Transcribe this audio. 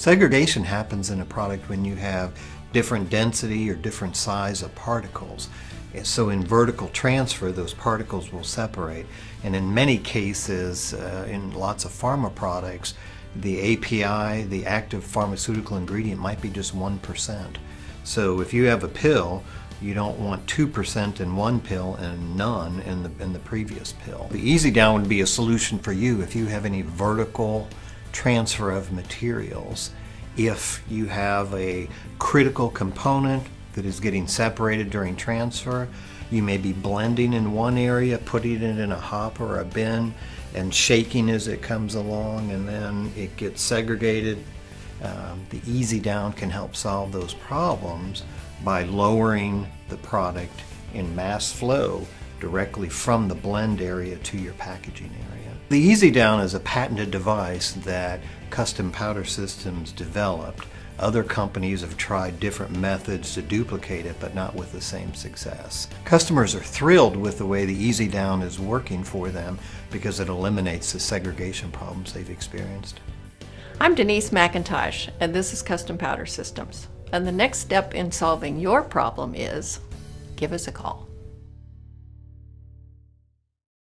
Segregation happens in a product when you have different density or different size of particles. So in vertical transfer, those particles will separate. And in many cases, uh, in lots of pharma products, the API, the active pharmaceutical ingredient, might be just 1%. So if you have a pill, you don't want 2% in one pill and none in the, in the previous pill. The EZ-Down would be a solution for you if you have any vertical transfer of materials. If you have a critical component that is getting separated during transfer, you may be blending in one area, putting it in a hopper or a bin, and shaking as it comes along, and then it gets segregated. Um, the EZ-Down can help solve those problems by lowering the product in mass flow directly from the blend area to your packaging area. The EZ-Down is a patented device that Custom Powder Systems developed. Other companies have tried different methods to duplicate it, but not with the same success. Customers are thrilled with the way the EZ-Down is working for them because it eliminates the segregation problems they've experienced. I'm Denise McIntosh, and this is Custom Powder Systems. And the next step in solving your problem is give us a call.